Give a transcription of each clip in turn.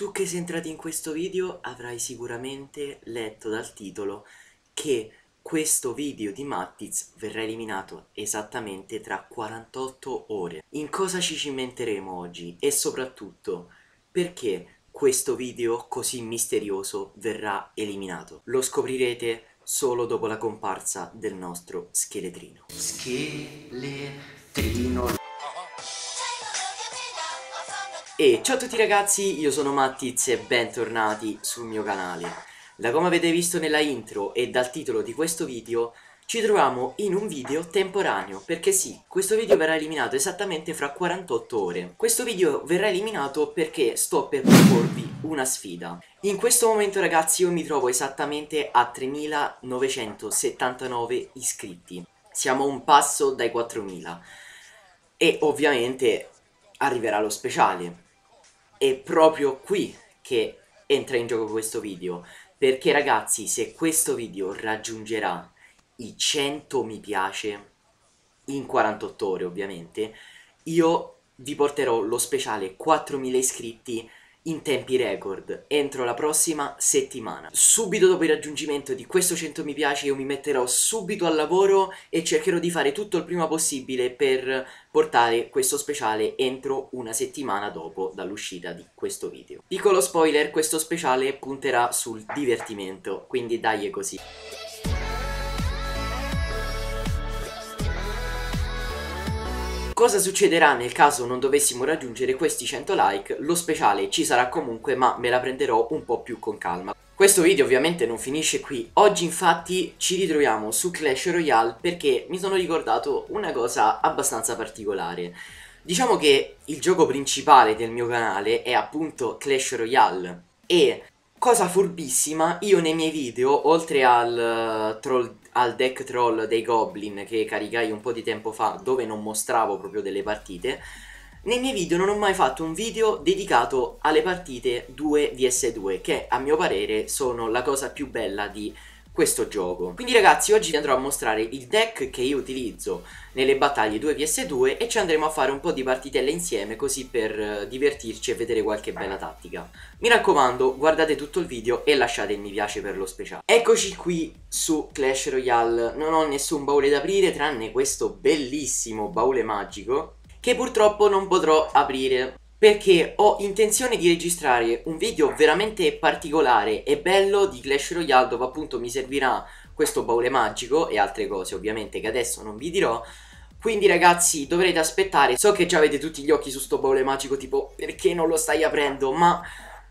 Tu che sei entrato in questo video avrai sicuramente letto dal titolo che questo video di Mattiz verrà eliminato esattamente tra 48 ore. In cosa ci cimenteremo oggi e soprattutto perché questo video così misterioso verrà eliminato? Lo scoprirete solo dopo la comparsa del nostro scheletrino. Scheletrino e ciao a tutti ragazzi, io sono Mattiz e bentornati sul mio canale. Da come avete visto nella intro e dal titolo di questo video, ci troviamo in un video temporaneo, perché sì, questo video verrà eliminato esattamente fra 48 ore. Questo video verrà eliminato perché sto per proporvi una sfida. In questo momento ragazzi io mi trovo esattamente a 3979 iscritti. Siamo un passo dai 4000. E ovviamente arriverà lo speciale è proprio qui che entra in gioco questo video. Perché ragazzi se questo video raggiungerà i 100 mi piace in 48 ore ovviamente io vi porterò lo speciale 4000 iscritti in tempi record entro la prossima settimana. Subito dopo il raggiungimento di questo 100 mi piace io mi metterò subito al lavoro e cercherò di fare tutto il prima possibile per portare questo speciale entro una settimana dopo dall'uscita di questo video. Piccolo spoiler, questo speciale punterà sul divertimento, quindi dai è così. Cosa succederà nel caso non dovessimo raggiungere questi 100 like? Lo speciale ci sarà comunque ma me la prenderò un po' più con calma. Questo video ovviamente non finisce qui, oggi infatti ci ritroviamo su Clash Royale perché mi sono ricordato una cosa abbastanza particolare. Diciamo che il gioco principale del mio canale è appunto Clash Royale e cosa furbissima, io nei miei video, oltre al uh, troll al deck troll dei goblin che caricai un po' di tempo fa dove non mostravo proprio delle partite nei miei video non ho mai fatto un video dedicato alle partite 2 vs 2 che a mio parere sono la cosa più bella di questo gioco. Quindi ragazzi oggi vi andrò a mostrare il deck che io utilizzo nelle battaglie 2 vs 2 e ci andremo a fare un po' di partitelle insieme così per eh, divertirci e vedere qualche bella tattica. Mi raccomando guardate tutto il video e lasciate il mi piace per lo speciale. Eccoci qui su Clash Royale, non ho nessun baule da aprire tranne questo bellissimo baule magico che purtroppo non potrò aprire perché ho intenzione di registrare un video veramente particolare e bello di Clash Royale dove appunto mi servirà questo baule magico e altre cose ovviamente che adesso non vi dirò. Quindi ragazzi dovrete aspettare. So che già avete tutti gli occhi su sto baule magico tipo perché non lo stai aprendo? ma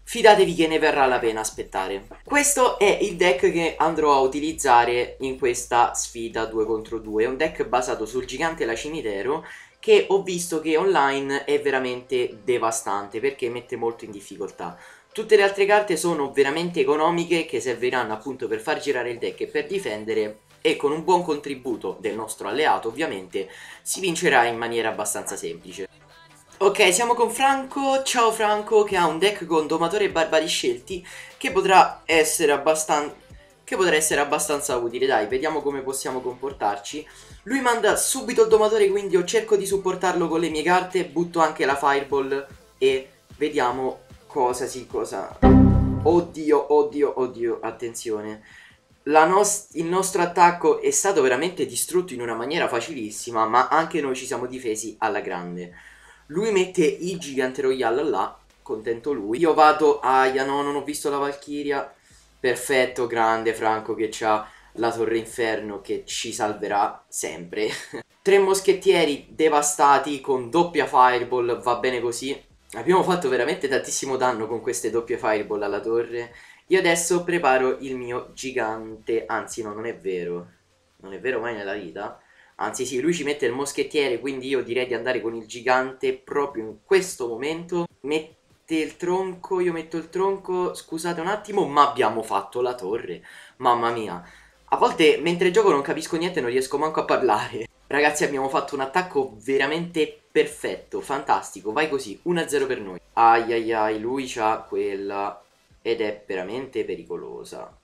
fidatevi che ne verrà la pena aspettare. Questo è il deck che andrò a utilizzare in questa sfida 2 contro 2 è un deck basato sul gigante la cimitero che ho visto che online è veramente devastante perché mette molto in difficoltà. Tutte le altre carte sono veramente economiche che serviranno appunto per far girare il deck e per difendere e con un buon contributo del nostro alleato ovviamente si vincerà in maniera abbastanza semplice. Ok, siamo con Franco, ciao Franco che ha un deck con domatore e barbari scelti che potrà essere abbastanza che potrà essere abbastanza utile. Dai, vediamo come possiamo comportarci. Lui manda subito il domatore, quindi io cerco di supportarlo con le mie carte, butto anche la fireball e vediamo cosa si cosa... Oddio, oddio, oddio, attenzione. Nost il nostro attacco è stato veramente distrutto in una maniera facilissima, ma anche noi ci siamo difesi alla grande. Lui mette il gigante royale là, contento lui. Io vado, aia no, non ho visto la Valkyria perfetto, grande Franco che ha la torre inferno che ci salverà sempre. Tre moschettieri devastati con doppia fireball, va bene così. Abbiamo fatto veramente tantissimo danno con queste doppie fireball alla torre. Io adesso preparo il mio gigante, anzi no, non è vero. Non è vero mai nella vita. Anzi sì, lui ci mette il moschettiere, quindi io direi di andare con il gigante proprio in questo momento. Metto mette il tronco, io metto il tronco, scusate un attimo, ma abbiamo fatto la torre. Mamma mia. A volte mentre gioco non capisco niente, non riesco manco a parlare. Ragazzi abbiamo fatto un attacco veramente perfetto, fantastico, vai così, 1-0 per noi. Ai ai ai, lui c'ha quella ed è veramente pericolosa.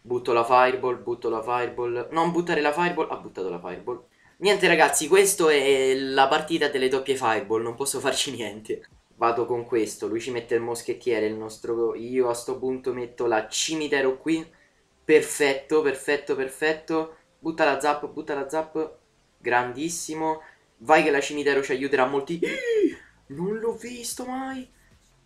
Butto la fireball, butto la fireball. Non buttare la fireball, ha buttato la fireball. Niente ragazzi, questa è la partita delle doppie fireball, non posso farci niente. Vado con questo, lui ci mette il moschettiere, il nostro... Io a sto punto metto la cimitero qui. Perfetto, perfetto, perfetto. Butta la zap, butta la zap. Grandissimo. Vai che la cimitero ci aiuterà molti... Non l'ho visto mai.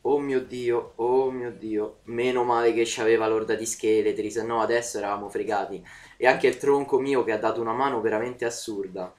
Oh mio dio, oh mio dio. Meno male che c'aveva l'orda di scheletri, se no adesso eravamo fregati. E anche il tronco mio che ha dato una mano veramente assurda.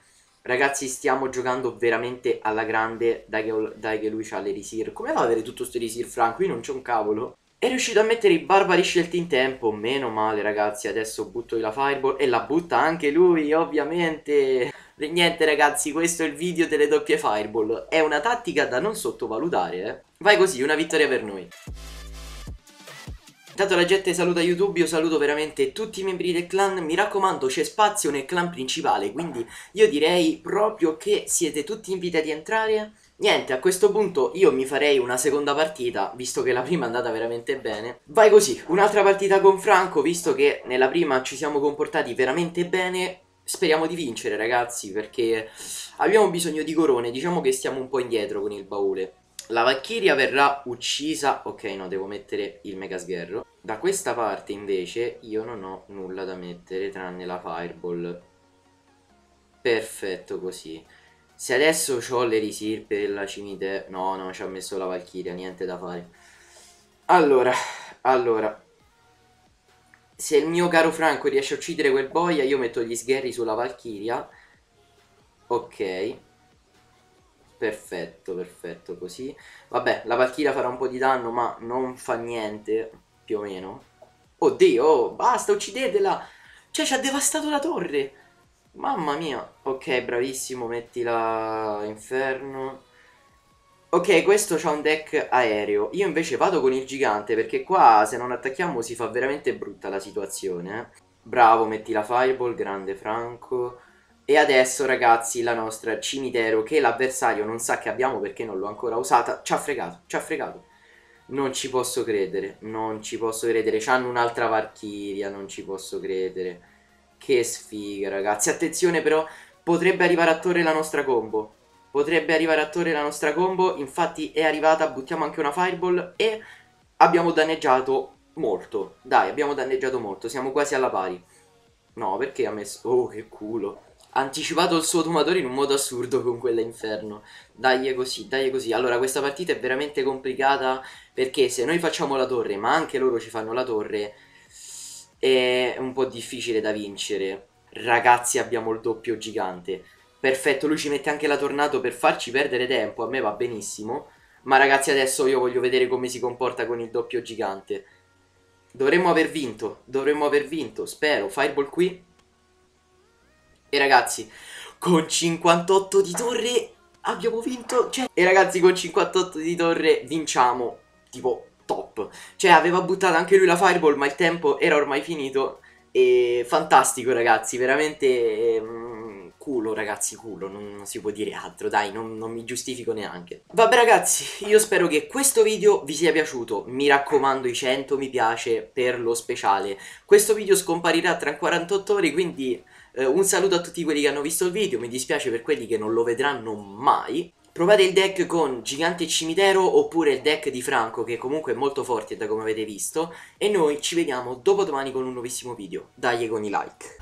Ragazzi, stiamo giocando veramente alla grande. Dai che, dai che lui ha le risir. Come va ad avere tutto sto risir, Franco? Io non c'ho un cavolo. È riuscito a mettere i barbari scelti in tempo. Meno male, ragazzi. Adesso butto la fireball. E la butta anche lui, ovviamente. E niente ragazzi, questo è il video delle doppie fireball. È una tattica da non sottovalutare, eh. Vai così, una vittoria per noi. Intanto la gente saluta YouTube, io saluto veramente tutti i membri del clan, mi raccomando c'è spazio nel clan principale, quindi io direi proprio che siete tutti invitati a entrare. Niente, a questo punto io mi farei una seconda partita, visto che la prima è andata veramente bene. Vai così, un'altra partita con Franco, visto che nella prima ci siamo comportati veramente bene, Speriamo di vincere ragazzi perché abbiamo bisogno di corone Diciamo che stiamo un po' indietro con il baule La Valkyria verrà uccisa Ok no devo mettere il mega sgherro. Da questa parte invece io non ho nulla da mettere tranne la fireball. Perfetto così. Se adesso ho le risirpe della cimite No no ci ha messo la Valkyria niente da fare. Allora Allora. Se il mio caro Franco riesce a uccidere quel boia, io metto gli sgherri sulla Valchiria. Ok. Perfetto, perfetto, così. Vabbè, la Valchiria farà un po' di danno, ma non fa niente, più o meno. Oddio, oh, basta, uccidetela! Cioè, ci ha devastato la torre! Mamma mia. Ok, bravissimo, mettila inferno. Ok, questo c'ha un deck aereo. Io invece vado con il gigante perché qua se non attacchiamo si fa veramente brutta la situazione. Eh. Bravo, metti la fireball, grande Franco. E adesso ragazzi la nostra cimitero che l'avversario non sa che abbiamo perché non l'ho ancora usata. Ci ha fregato, ci ha fregato. Non ci posso credere, non ci posso credere. C'hanno un'altra Valkyria, non ci posso credere. Che sfiga ragazzi. Attenzione però, potrebbe arrivare a torre la nostra combo. Potrebbe arrivare a torre la nostra combo, infatti è arrivata, buttiamo anche una fireball e abbiamo danneggiato molto. Dai, abbiamo danneggiato molto, siamo quasi alla pari. No, perché ha messo... Oh, che culo. Anticipato il suo domatore in un modo assurdo con quella inferno. Dai così, dai così. Allora, questa partita è veramente complicata perché se noi facciamo la torre, ma anche loro ci fanno la torre, è un po' difficile da vincere. Ragazzi, abbiamo il doppio gigante. Perfetto, lui ci mette anche la tornado per farci perdere tempo, a me va benissimo. Ma ragazzi adesso io voglio vedere come si comporta con il doppio gigante. Dovremmo aver vinto, dovremmo aver vinto, spero. Fireball qui. E ragazzi, con 58 di torre abbiamo vinto. Cioè, e ragazzi con 58 di torre vinciamo, tipo top. Cioè aveva buttato anche lui la fireball ma il tempo era ormai finito. E fantastico ragazzi, veramente... Eh, culo ragazzi culo non, si può dire altro dai non, non, mi giustifico neanche vabbè ragazzi io spero che questo video vi sia piaciuto mi raccomando i 100 mi piace per lo speciale questo video scomparirà tra 48 ore quindi eh, un saluto a tutti quelli che hanno visto il video mi dispiace per quelli che non lo vedranno mai Provate il deck con Gigante e Cimitero oppure il deck di Franco che comunque è molto forte da come avete visto e noi ci vediamo dopodomani con un nuovissimo video. Dai con i like.